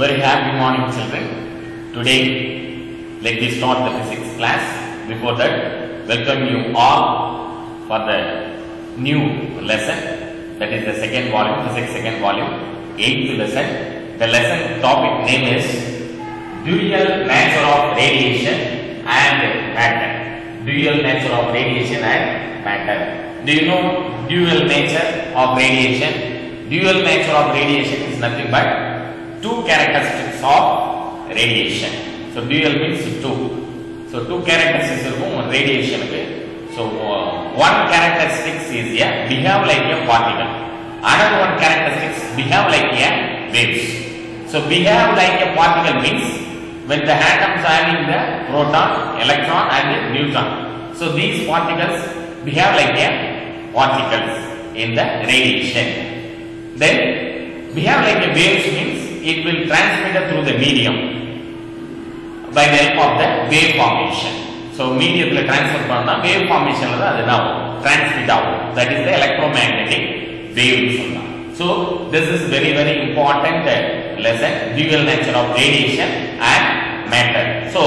Very happy morning, children. Today, let me start the physics class. Before that, welcome you all for the new lesson. That is the second volume, physics second volume, eighth lesson. The lesson topic name is dual nature of radiation and matter. Dual nature of radiation and matter. Do you know dual nature of radiation? Dual nature of radiation is nothing but two characteristics of radiation. So dual means two. So two characteristics இருக்கும் ஒரு radiationக்கு. So uh, one characteristics is a behave like a particle. Another one characteristics behave like a waves. So behave like a particle means when the atoms having the proton, electron and neutron. So these particles behave like a particles in the radiation. Then behave like a waves means it will transmit through the medium by the help of the wave formation. So mediumல transfer பண்ணா wave formationல தான் அது என்ன ஆகும் transmit ஆகும் that is the electromagnetic wave சொல்லலாம் so this is very very important uh, lesson dual nature of radiation and matter so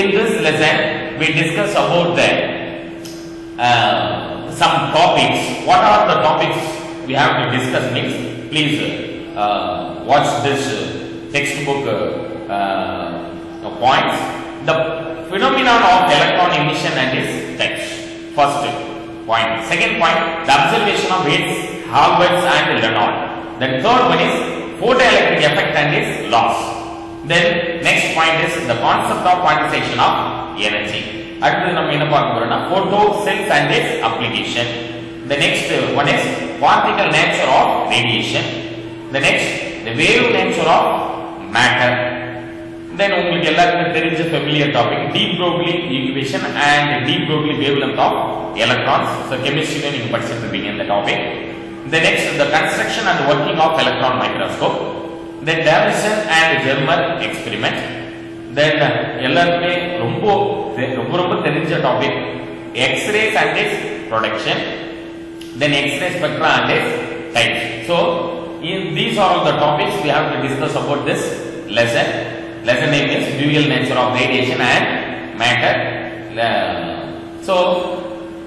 in this lesson we discuss about the uh, some topics what are the topics we have to discuss next please uh, watch this uh, textbook uh, uh, points the phenomenon of electron emission and its types first point second point the observation of Higgs Halberts and Leonard then third one is photoelectric effect and its loss then next point is the concept of quantization of energy அடுத்து நம்ம என்ன பார்க்க போறோம்னா photo cells and its application the next one is particle nature of radiation the next the wave nature of matter then உங்களுக்கு எல்லாருக்கும் தெரிஞ்ச familiar topic de Broglie equation and de Broglie wavelength of electrons so chemistry நீங்க படிச்சிட்டு இருப்பீங்க இந்த topic the next the construction and working of electron microscope then Davison and Germer experiment then எல்லாருக்குமே ரொம்ப ரொம்ப ரொம்ப தெரிஞ்ச topic x-rays and its production then x-ray spectra and its types so in these are all the topics we have to discuss about this lesson. Lesson name is dual nature of radiation and matter. So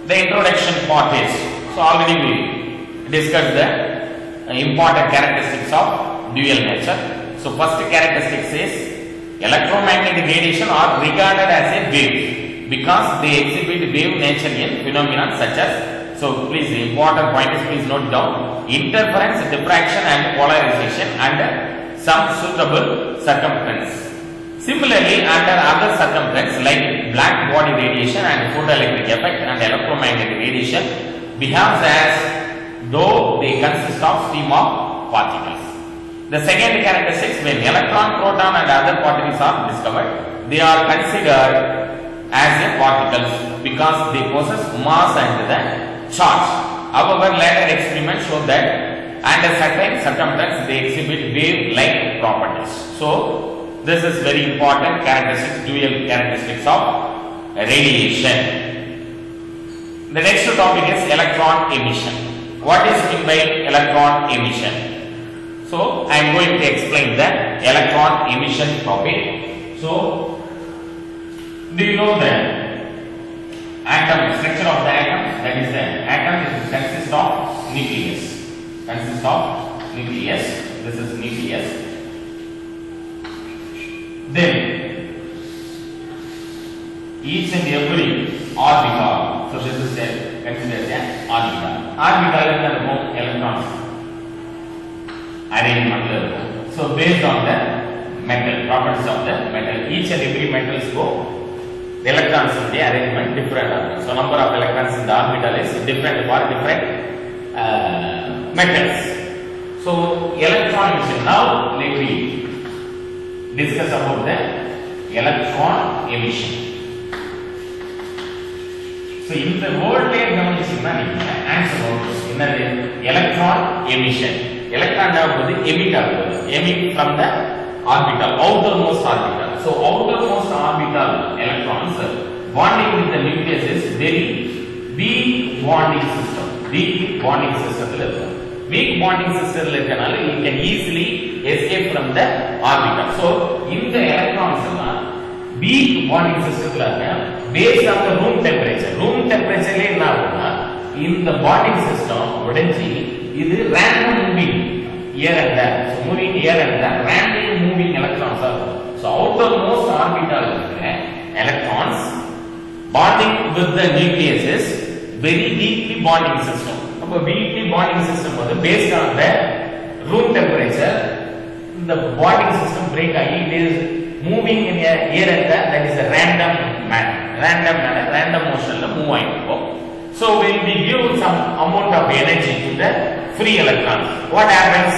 the introduction part is so already we discussed the uh, important characteristics of dual nature. So first characteristics is electromagnetic radiation are regarded as a wave because they exhibit wave nature in phenomena such as so please the important point is please note down. Interference diffraction and polarization under some suitable circumstance similarly under other circumstance like black body radiation and photoelectric effect and electromagnetic radiation behaves as though they consist of stream of particles. The second characteristics when electron, proton and other particles are discovered, they are considered as a particles because they possess mass and the charge. However, later experiments show that under certain circumstances they exhibit wave-like properties. So, this is very important characteristics, dual characteristics of radiation. The next topic is electron emission. What is meant by electron emission? So, I am going to explain the electron emission topic. So, do you know the atom, structure of the atom? That is the atom is consists of nucleus. Consists of nucleus. This is nucleus. Then, each and every orbital. So, this is the considered an orbital. Orbital is the electrons. arrangement level. So based on the metal, properties of the metal, each and every metals go, the electrons in the arrangement different. So number of electrons in the orbital is different for different uh, metals. So electron emission. Now let me discuss about the electron emission. So இந்த வேர்ட்லயே கவனிச்சீங்கன்னா நீங்க answer வரும் என்னது electron emission electron ஆகும்போது emit ஆகுது emit from the orbital outermost orbital so outermost orbital electrons bonding with the nucleus is very weak bonding system weak bonding system weak bonding system you can easily escape from the orbital so in the electrons weak bonding system based on the room temperature room temperature in the bonding system உடைஞ்சி இது random moving here and there so moving here and there randomly moving electrons are. so outermost orbital இருக்கிற electrons bonding with the nucleus is very weakly bonding system அப்ப weakly bonding system வந்து based on the room temperature the bonding system break ஆகி it is moving in a here and there that is a random manner random manner random motionல move ஆயிருக்கும் so when we give some amount of energy to the free electrons what happens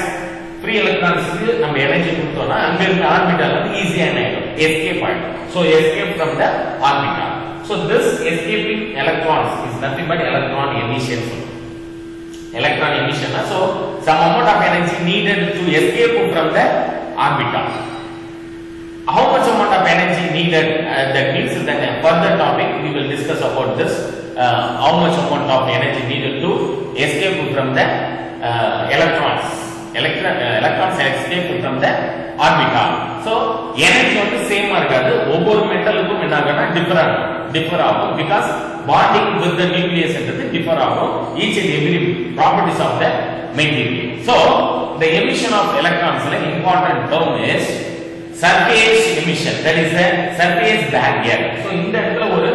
free electrons ನಮ್ಮ energy ಕೊಡ್ತೋಣ ಅಲ್ಲಿರುವ orbital ಅದು easy ಏನಾಯ್ತು escape ಆಯ್ತು so escape from the orbital so this escaping electrons is nothing but electron emission Electron emission. So some amount of energy needed to escape from the orbital. how much amount of energy needed uh, that means that a further topic we will discuss about this uh, how much amount of energy needed to escape from the uh, electrons electron uh, electrons escape from the orbital so energy வந்து சேமா இருக்காது ஒவ்வொரு மெட்டலுக்கும் என்ன ஆகும்னா differ ஆகும் differ ஆகும் because bonding with the nucleus என்றது differ ஆகும் each and every properties of the material so the emission of electrons ல important term is surface emission that is the surface barrier so இந்த இடத்துல ஒரு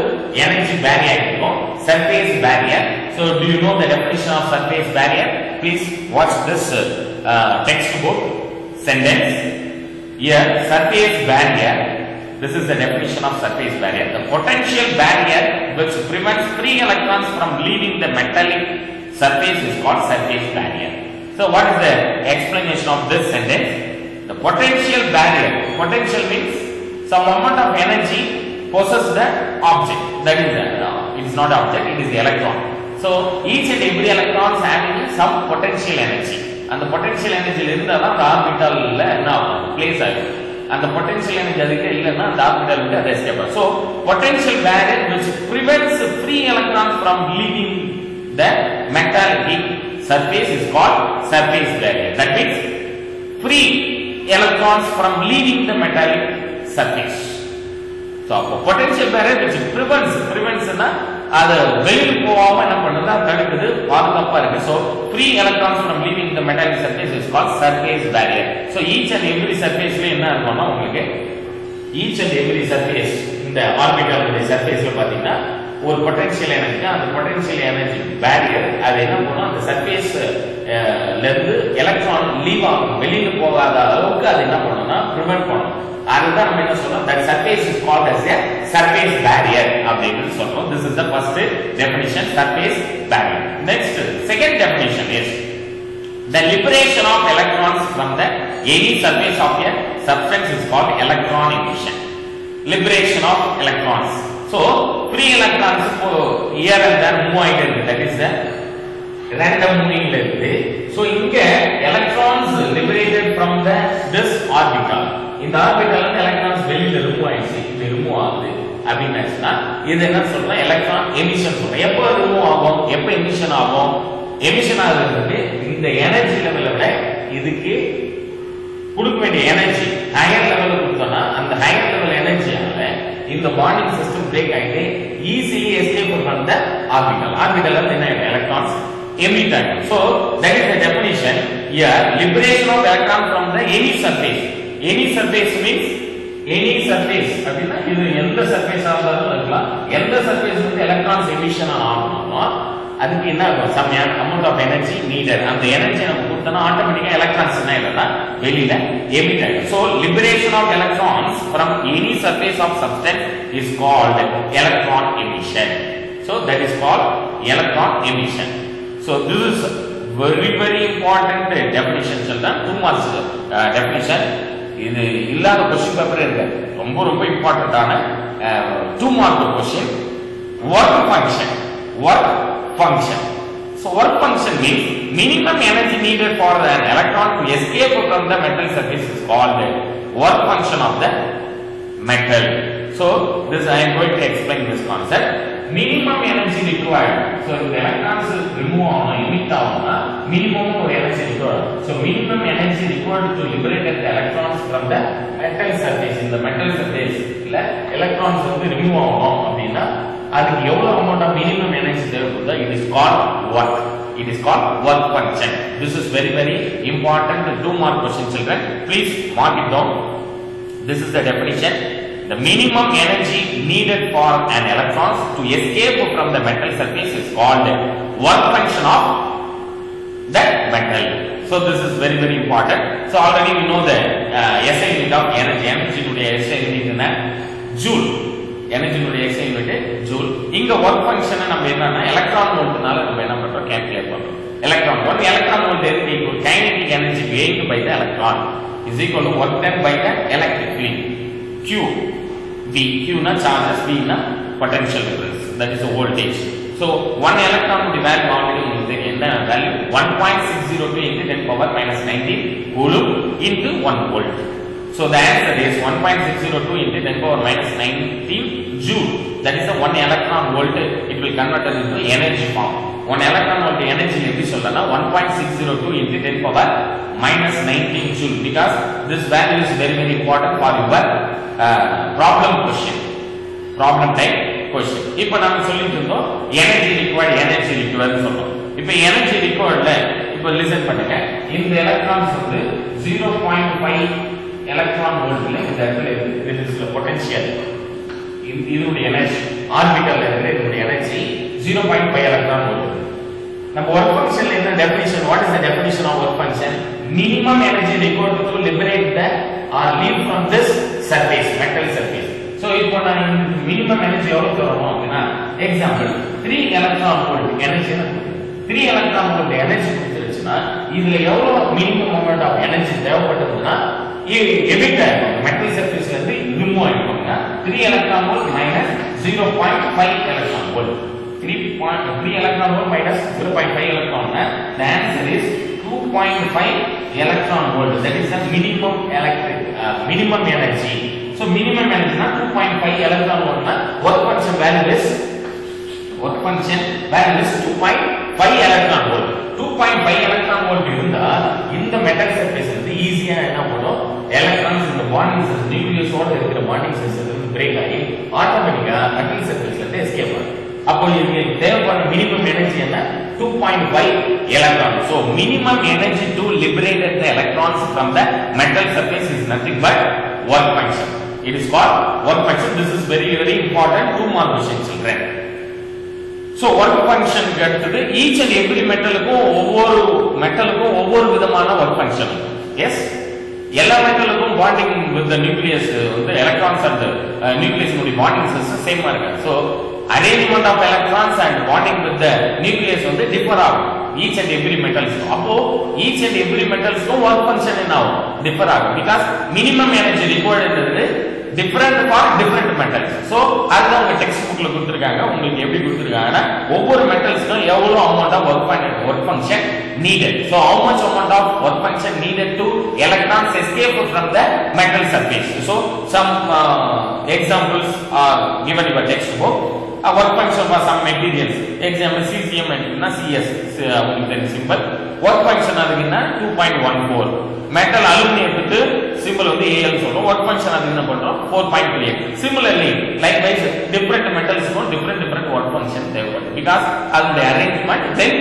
energy barrier இருக்கும் surface barrier so do you know the definition of surface barrier please watch this uh, textbook sentence here surface barrier this is the definition of surface barrier the potential barrier which prevents free electrons from leaving the metallic surface is called surface barrier so what is the explanation of this sentence the potential barrier, potential means some amount of energy possess the object. That is, uh, it is not object, it is the electron. So each and every electron is having some potential energy. அந்த potential எனர்ஜியில் இருந்தால் தான் அந்த ஆர்பிட்டாலில் என்ன ஆகும் place ஆகும் அந்த potential energy அதிகம் இல்லைன்னா அந்த ஆர்பிட்டால் வந்து அதை எஸ்கேப் ஆகும் so potential barrier which prevents free electrons from leaving the metallic surface is called surface barrier. That means free electrons from leaving the metallic surface. So அப்போ barrier which prevents prevents na அது வெளியில் போகாம என்ன பண்ணுது? அது தடுக்குது. பாதுகாப்பா இருக்கு. So free electrons from leaving the metallic surface is call surface barrier so each and every சர்ஃபேஸ்ல என்ன இருக்கும்னா உங்களுக்கு ஈச் அண்ட் எவ்ரி சர்ஃபேஸ் இந்த orbital உடைய surface பாத்தீங்கன்னா ஒரு பொட்டன்ஷியல் எனர்ஜி அந்த பொட்டன்ஷியல் எனர்ஜி பேரியர் அது என்ன பண்ணும் அந்த சர்ஃபேஸ்ல இருந்து எலக்ட்ரான் லீவ் ஆகும். வெளியில் போகாத அளவுக்கு அது என்ன பண்ணும்னா movement point. Another menosoma, that surface is called as a surface barrier of the menosoma. This is the first definition, surface barrier. Next, second definition is the liberation of electrons from the any surface of a substance is called electron emission. Liberation of electrons. So, free electrons here and there move that is the random moving so so இங்க electrons liberated from the this orbital. இந்த orbital electrons electrons வெளியில remove ஆயிடுச்சு இது remove ஆகுது அப்படின்னாச்சுன்னா இது என்ன சொல்லலாம் electron emission சொல்றோம். எப்போ ரிமூவ் ஆகும் எப்போ எமிஷன் ஆகும்? எமிஷன் ஆகுறது இந்த எனர்ஜி லெவலை விட இதுக்கு கொடுக்க வேண்டிய எனர்ஜி ஹையர் லெவலில் கொடுத்தோம்னா அந்த ஹையர் லெவல் எனர்ஜியால இந்த பாண்டிங் சிஸ்டம் பிரேக் ஆகிட்டு easily escape from orbital orbital என்ன எலக்ட்ரான்ஸ் emit ஆகும் so that is the definition. Here liberation of electron from the any surface. Any surface means any surface. அப்படின்னா இது எந்த சர்ஃபேஸ் இருந்தாலும் இருக்கலாம். எந்த சர்ஃபேஸ் வந்து எலக்ட்ரான்ஸ் எமிஷன் ஆகணுமோ அதுக்கு என்ன இருக்கும் some amount of energy needed அந்த எனர்ஜி நம்ம கொடுத்தோம்னா ஆட்டோமேட்டிக்கா எலக்ட்ரான்ஸ் என்ன இல்லைன்னா வெளியில எமிட் ஆகும் so liberation of electrons from any surface of substance is called electron emission so that is called electron emission So this is very very important definition சொல்றேன் two marks definition இது இல்லாத question paper இருக்கு ரொம்ப ரொம்ப இம்பார்ட்டன்டான two mark question work function work function. So work function means minimum energy needed for an electron to escape from the metal surface is called work function of the metal. So this I am going to explain this concept. minimum energy required so இந்த electrons remove ஆகணும் emit ஆகணும்னா minimum ஒரு energy required so minimum energy required to liberate the electrons from the metal surface இந்த metal surface இல்ல electrons வந்து remove ஆகணும் அப்படின்னா அதுக்கு எவ்வளவு amount of minimum energy தேவைப்படுதோ it is called work it is called work function this is very very important two mark question children please mark it down this is the definition the minimum energy needed for an electron to escape from the metal surface is called work function of that metal so this is very very important so already we know the uh, SI unit of energy energy உடைய SI unit என்ன joule energy உடைய SI unit joule இங்க work function நம்ம என்னன்னா electron voltனால நம்ம என்ன பண்றோம் calculate பண்றோம் electron one electron volt is equal kinetic energy gained by the electron is equal to work done by the electric field q v q na charges v na potential difference that is the voltage so one electron உடைய value already உங்களுக்கு தெரியும் என்ன value 1.602 into 10 power minus 19 coulomb into 1 volt so the answer is 1.602 into 10 power minus 19 joule that is the one electron volt it will convert it into energy form one electron volt energy எப்படி சொல்லலாம் 1.602 into 10 power minus 19 joule because this value is very very important for your problem problem question. Problem type question. இப்போ நாம சொல்லிட்டு இருந்தோம் energy required energy required சொல்றோம் இப்போ energy ரிக்வயர்ட்ல இப்போ listen பண்ணுங்க. இந்த எலக்ட்ரான்ஸ் வந்து 0.5 எலக்ட்ரான் வோல்ட்ல இந்த இடத்துல இருக்கு this is the இது- இதனுடைய எனர்ஜி ஆர்பிட்டல்ல இருக்கிற இதனுடைய எனர்ஜி 0.5 எலக்ட்ரான் வோல்ட் நம்ம ஒர்க் ஃபங்க்ஷன்ல என்ன definition what is the definition of work function minimum energy required to liberate the or leave from this surface, metal surface. So, இப்போ நான் minimum energy எவ்வளவு தருவோம் அப்படின்னா example three electron volt energy three electron volt energy கொடுத்துருச்சுன்னா இதில் எவ்வளவு minimum amount of energy தேவைப்பட்டதுன்னா evict ஆயிருக்கும் metal சர்ஃபேஸ்ல இருந்து இன்னும் ஆயிருக்கும்னா three electron volt minus zero point five electron volt three point three electron volt minus zero point five electron the answer is 2.5 electron volt that is the minimum electric uh, minimum energy so minimum energy na 2.5 electron volt na work function value is work function value is 2.5 electron volt 2.5 electron volt இருந்தா இந்த metal surface வந்து ஈஸியா என்ன பண்ணும் electrons இந்த bonding nucleus நியூக்ளியஸோட இருக்கிற bonding cells வந்து break ஆகி ஆட்டோமேட்டிக்கா மெட்டல் சர்ஃபேஸ்ல இருந்து எஸ்கேப் ஆகும் அப்போ இதுக்கு தேவைப்பட்ட மினிமம் எனர்ஜி என்ன two point five electron so minimum energy to liberated electrons from the metal surface is nothing but work function it is call work function this is very very important two mark question சொல்றேன் so work ஃபங்க்ஷனுக்கு அடுத்தது each and every மெட்டலுக்கும் ஒவ்வொரு மெட்டலுக்கும் ஒவ்வொரு விதமான work function S எல்லா மெட்டலுக்கும் பாண்டிங் வித் நியூக்ளியஸ் வந்து electrons and nucleus bonding system சேமா இருக்கு so arrangement of electrons and bonding with the nucleus வந்து டிஃபர் ஆகும். ஈச் அண்ட் எவ்ரி மெட்டல்ஸ் அப்போ ஈச் அண்ட் எவ்ரி மெட்டல்ஸ்க்கும் ஒர்க் ஃபங்க்ஷன் என்ன ஆகும்? டிஃபர் ஆகும். Because minimum energy required different for different metals so அதுதான் உங்க டெக்ஸ்ட் புக்ல கொடுத்துருக்காங்க. உங்களுக்கு எப்படி கொடுத்துருக்காங்கன்னா ஒவ்வொரு மெட்டல்ஸ்க்கும் எவ்வளோ அமௌண்ட் ஆஃப் ஒர்க் பண்ண work function needed so how much amount of work function needed to electrons escape from the metal surface so some examples are given your text book a work function for some materials. Example cesium எடுத்தீங்கன்னா cs உங்களுக்கு தெரியும் simple work function அதுக்குன்னா 2.14 metal அலுமினியத்துக்கு simple வந்து AL சொல்றோம். Work function அதுக்கு என்ன பண்றோம்? 4.38 சிமிலர்லி லைக் வைஸ் டிஃபரெண்ட் மெட்டல்ஸ்க்கும் டிஃபரெண்ட் டிஃபரெண்ட் ஒர்க் ஃபங்க்ஷன் தேவைப்படுது பிகாஸ் அதனுடைய அரேஞ்ச்மெண்ட் தென்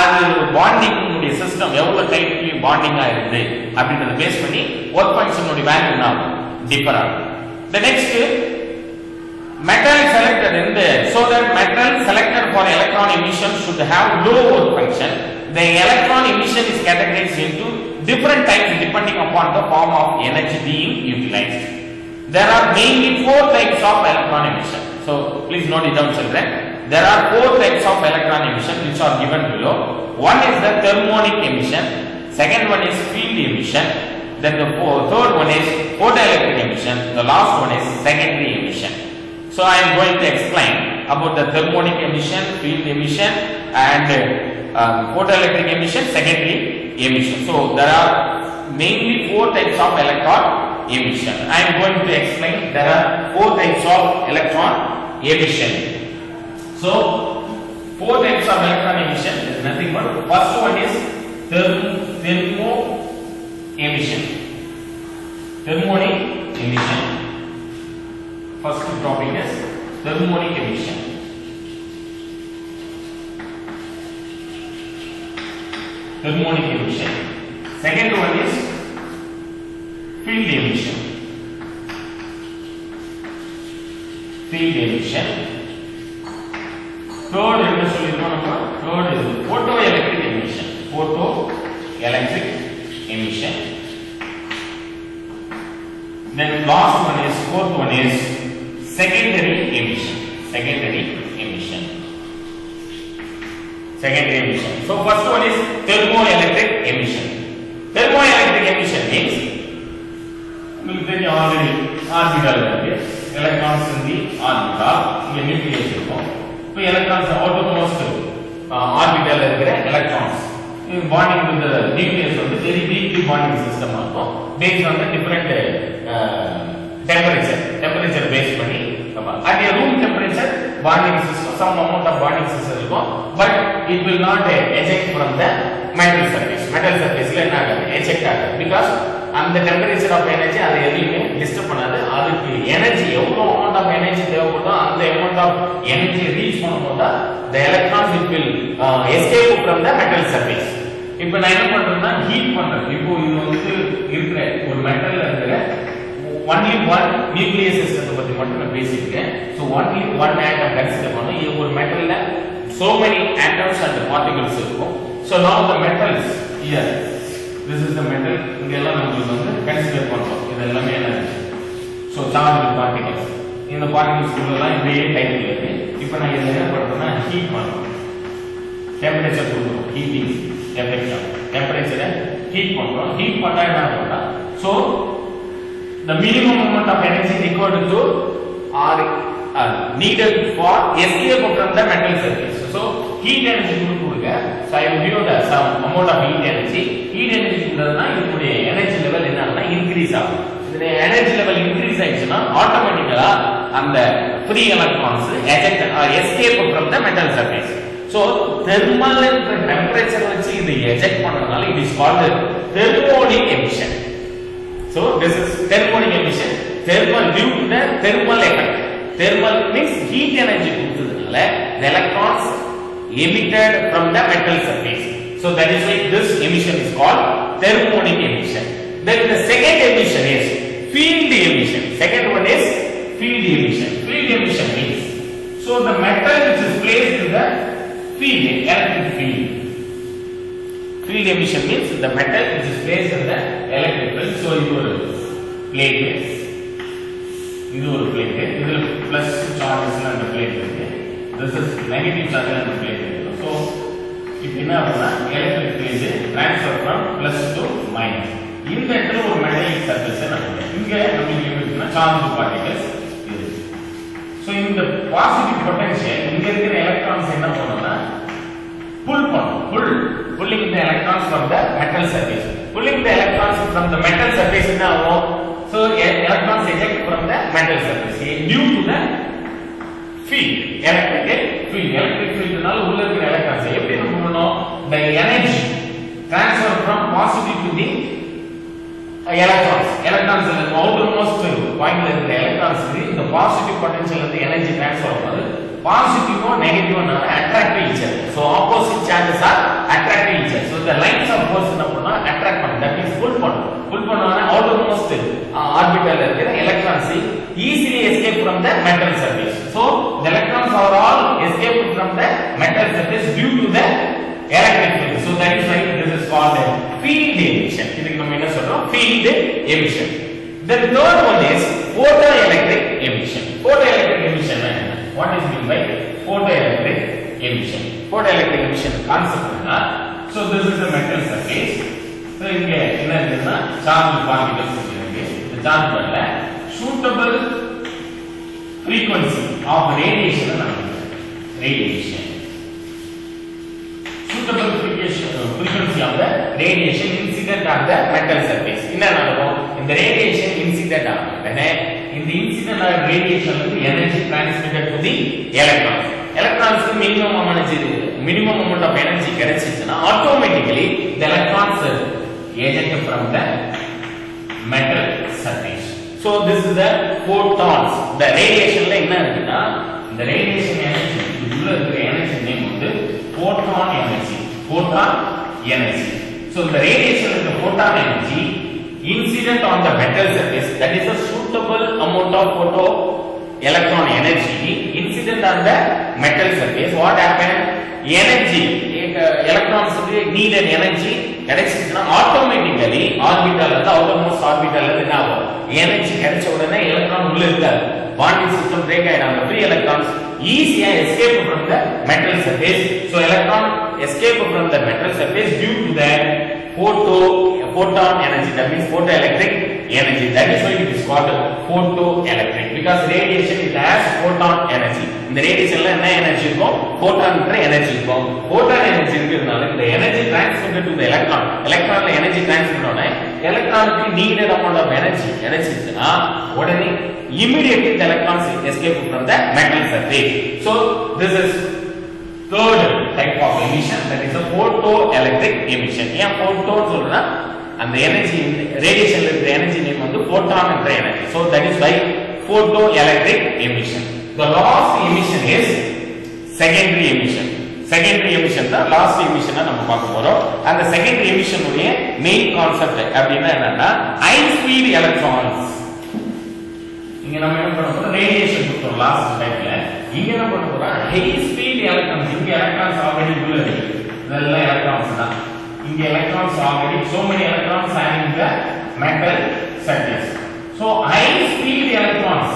அது பாண்டிங்குடைய சிஸ்டம் எவ்வளவு டைட்லி பாண்டிங்கா இருக்குது அப்படின்றத பேஸ் பண்ணி ஒர்க் ஃபங்க்ஷனுடைய வேல்யூ என்ன ஆகும்? டிஃபர் ஆகும். The next metal selected metal selected for electron emission should have low work function. The electron emission is categorized into different types depending upon the form of energy being utilized. There are mainly four types of electron emission. So please note it down children. There are four types of electron emission which are given below. One is the thermonic emission second one is field emission then the third one is photoelectric emission the last one is secondary emission so I am going to explain about the thermonic emission, field emission and uh, photoelectric emission, secondary emission. So there are mainly four types of electron emission. I am going to explain there are four types of electron emission. So, four types of electron emission is nothing but first one is therm thermo emission. Thermonic emission. First topic is thermonic emission. Thermonic emission. Second one is field emission. Field emission. Third என்ன சொல்லிருக்கோம் நம்ம third is photoelectric emission. Photoelectric emission. Then last one is fourth one is secondary emission. Secondary emission. Secondary emission. So first one is thermoelectric emission. Thermoelectric emission means உங்களுக்கு தெரியும் already orbital இருக்கு electrons in the orbital இங்க nucleus இருக்கும் இப்போ electrons outermost orbital இருக்கிற electrons bonding with nucleus வந்து very weekly bonding system இருக்கும் based on the different temperature temperature base பண்ணி at a room temperature bonding system, some amount of bonding system இருக்கும் but it will not eject from the metal surface metal சர்ஃபேஸ்ல என்ன ஆகாது? Eject ஆகாது. Because அந்த temperature of energy அதை எதுவுமே disturb பண்ணாது. அதுக்கு எனர்ஜி எவ்வளவு அமௌண்ட் ஆஃப் energy தேவைப்படுதோ அந்த அமௌண்ட் ஆஃப் எனர்ஜி reach பண்ணும்போது தான் the electrons it will escape from the metal surface. இப்போ நான் என்ன பண்றேன்னா ஹீட் பண்றேன். இப்போ இது வந்து இருக்கிற ஒரு மெட்டல்ல இருக்கிற ஒன்லி ஒன் நியூக்ளியஸ் சிஸ்டத்தை பற்றி மட்டும் நான் பேசியிருக்கேன். So only one atom consider பண்ணும் இது ஒரு மெட்டலில் so many atoms and particles இருக்கும். So now the metals here this is the metal இங்கே எல்லாம் நம்மளுக்கு வந்து கன்சிடர் பண்ணுறோம் இது எல்லாமே என்ன? So charged particles. இந்த particles எல்லாம் இதே டைப்ல இருக்கு. இப்போ நான் இதில் என்ன பண்றேன்னா ஹீட் பண்றேன். டெம்பரேச்சர் கொடுக்குறோம் ஹீட்டிங் எஃபெக்ட் டெம்பரேச்சரை ஹீட் பண்ணுறோம் ஹீட் பண்ணால் என்ன ஆகும்னா so the minimum amount of energy required to are uh, needed for escape from the metal surface. So heat energy கொடுக்குங்க. So I will give the some amount of heat energy. Heat energy கொடுத்ததுனா இதனுடைய energy level என்ன ஆகும்னா increase ஆகும். இந்த energy level increase ஆயிடுச்சுன்னா ஆட்டோமேட்டிக்கலா அந்த free electrons eject escape from the metal surface so thermal temperature வச்சு இது எஜெக்ட் பண்ணதுனால it is called thermionic emission So this is thermonic emission. Thermal due to the thermal effect. Thermal means heat energy கொடுத்ததுனால the electrons emitted from the metal surface. So that is why this emission is called thermonic emission. Then the second emission is field emission. Second one is field emission. Field emission means so the metal which is placed in the field, electric field. Field emission means the metal which is placed in the electric field. So இது ஒரு plate. இது ஒரு plate. இதில் plus charges அந்த plate இருக்கு. This is negative charge அந்த plate இருக்கு. So இப்போ என்ன ஆகும்னா electric field transfer from plus to minus. இந்த இடத்துல ஒரு மெட்டாலிக் சர்ஃபேஸ் இங்கே இங்க நமக்கு இருக்குன்னா சார்ஜ் பார்ட்டிகல்ஸ் இது ஸோ இந்த பாசிட்டிவ் பொட்டன்ஷியல் இங்கே இருக்கிற எலக்ட்ரான்ஸ் என்ன பண்ணும்னா pull point, pull pulling the electrons from the metal surface pulling the electrons from the metal surface என்ன ஆகும் so electrons eject from the metal surface eh, due to the field electric field electric field fieldனால உள்ள இருக்கிற electrons எப்படி நம்ம பண்ணணும் the energy transfer from positive to the electrons electrons outermost பாயிண்ட்ல இருக்கிற electrons இந்த பாசிட்டிவ் பொட்டன்ஷியல் வந்து எனர்ஜி ட்ரான்ஸ்ஃபர் ஆகுது பாசிட்டிவோ நெகட்டிவோ attract each other so opposite charges are attract each other so the lines of force என்ன பண்ணா அட்ராக்ட் பண்ணும் that means புல் பண்ணும் புல் பண்ணோம்னா அவுட்டர் மோஸ்ட் ஆர்பிட்டல்ல இருக்கிற electrons easily escape from the metal surface so the electrons are all escape from the metal surface due to the electric field. So that is why this is called a field emission. இதுக்கு நம்ம என்ன சொல்றோம் field emission. The third one is photoelectric emission. Photoelectric emission னா என்ன? What is mean by photoelectric emission? Photoelectric emission concept என்ன? So this is the metal surface. So இங்க என்ன இருக்குன்னா charge particles இருக்கு. இந்த charge பண்ணல suitable frequency of radiation நமக்கு radiation suitable frequency, uh, frequency of the radiation incident on the metal surface. என்ன நடக்கும் இந்த radiation incident ஆகும் உடனே இந்த incident ஆன radiation வந்து energy transmitted to the electrons. எலக்ட்ரான்ஸ்க்கு minimum energy minimum amount of energy கிடைச்சிச்சுன்னா automatically the electrons are eject from the metal surface so this is the photons the radiationல என்ன இருக்குன்னா இந்த radiation energy உள்ள இருக்கிற எனர்ஜி நேம் வந்து photon energy photon energy so இந்த radiation இருக்கிற photon energy incident on the metal surface that is a suitable amount of photo electron energy incident on the metal surface what happened energy எலக்ட்ரான்ஸுக்கு needed energy கிடைச்சிச்சுன்னா automatically orbital இருந்து outermost orbital இருந்து என்ன ஆகும்? Energy கிடைச்ச உடனே electron உள்ள இருக்காது. Bonding system break ஆயிடாங்க ஃப்ரீ எலக்ட்ரான்ஸ் ஈஸியா escape from the metal surface so electron escape from the metal surface due to the photo photon energy that means photoelectric energy that is why it is called photoelectric because radiation it has photon energy இந்த ரேடியேஷன்ல என்ன energy இருக்கும் photonன்ற energy இருக்கும் photon energy இருக்கிறதுனால இந்த energy transmitted to the electron electronல energy transmitted ஆன எலக்ட்ரானுக்கு needed amount of energy கிடைச்சிச்சுன்னா உடனே immediately the electrons escape from the metal surface so this is third type of emission that is a photoelectric emission ஏன் photo சொல்றா அந்த energy ரேடியேஷன்ல இருக்கிற energy name வந்து photon என்ற energy so that is is photoelectric emission the last emission is secondary emission secondary emission தான் last emission நம்ம பார்க்க போறோம். அந்த செகண்டரி எமிஷனுடைய உடைய main அப்படின்னா என்னன்னா ஹை ஸ்பீட் எலக்ட்ரான்ஸ் இங்க நம்ம என்ன பண்ண போறோம்? ரேடியேஷன் கொடுத்தோம் லாஸ்ட் டைம்ல இங்க என்ன பண்ண போறோம்? ஹை ஸ்பீட் எலக்ட்ரான்ஸ் இங்க எலக்ட்ரான்ஸ் ஆல்ரெடி உள்ளது. இதெல்லாம் எலக்ட்ரான்ஸ் தான். இங்க electrons already so many electrons are in the metal surface so high speed electrons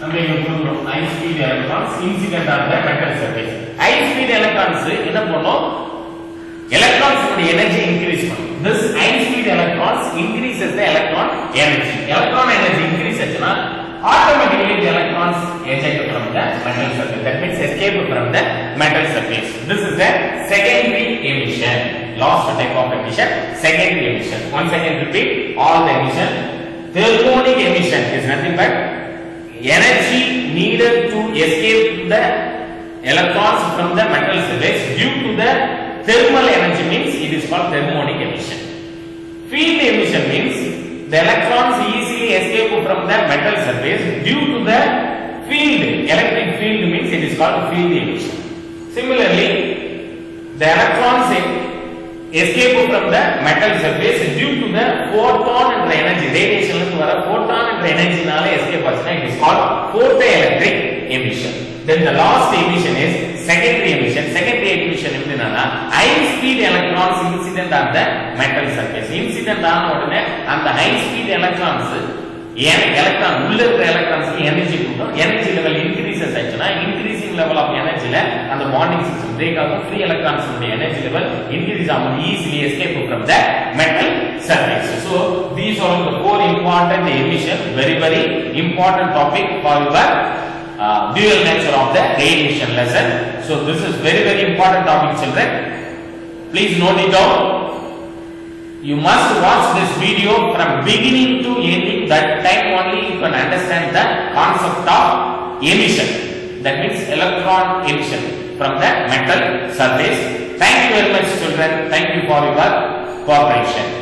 நம்ம இங்க கொடுக்கிறோம் high speed electrons incident on the metal surface high speed electrons என்ன பண்ணும் electrons உடைய energy increase பண்ணும் this high speed electrons increases the electron energy electron energy increase ஆச்சுனா automatically the electrons eject from the metal surface that means escape from the metal surface this is the secondary emission last type of emission secondary emission once again repeat all the emission thermonic emission is nothing but energy needed to escape the electrons from the metal surface due to the thermal energy means it is called thermonic emission. Field emission means the electrons easily escape from the metal surface due to the field. Electric field means it is called field emission. Similarly, the electrons escape from the metal surface due to the photon என்ற energy radiation இருந்து வர photon என்ற energy நால escape ஆச்சுன்னா it is called photoelectric emission. Then the last emission is secondary emission. Secondary emission எப்படின்னா high speed electrons incident on the metal surface. Incident ஆன உடனே அந்த high speed electrons ஏன் எலக்ட்ரான் உள்ள இருக்கிற எலக்ட்ரான்ஸ்க்கு எனர்ஜி கொடுக்கும் எனர்ஜி லெவல் இன்க்ரீசஸ் ஆச்சுன்னா இன்க்ரீசிங் லெவல் ஆஃப் எனர்ஜில அந்த மார்னிங் சிஸ்டம் பிரேக் ஆகும் free electrons energy level increase ஆகும் easily escape from the metal surface so these are the four important emission very very important topic for your dual nature of the radiation lesson. So this is very very important topic children. Please note it down. You must watch this video from beginning to ending. That time only you can understand the concept of emission. That means electron emission from the metal surface. Thank you very much children. Thank you for your cooperation